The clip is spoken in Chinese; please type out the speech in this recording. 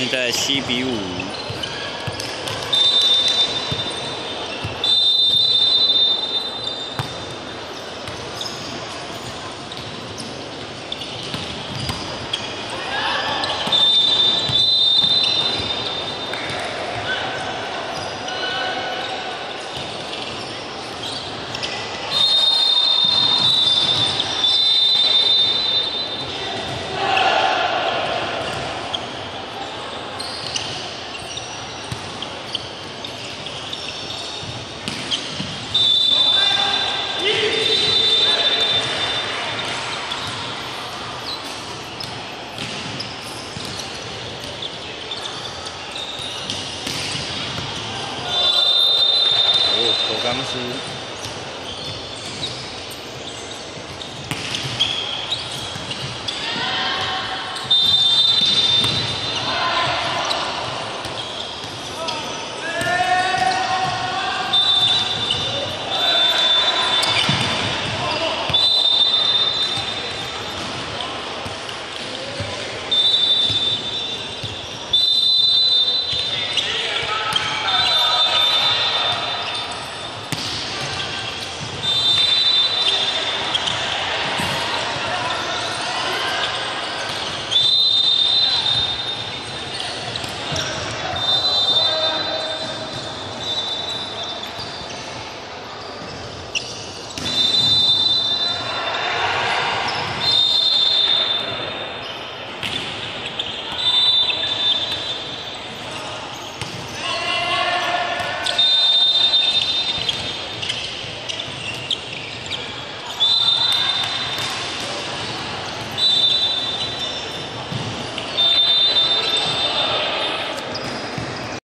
现在七比五。当时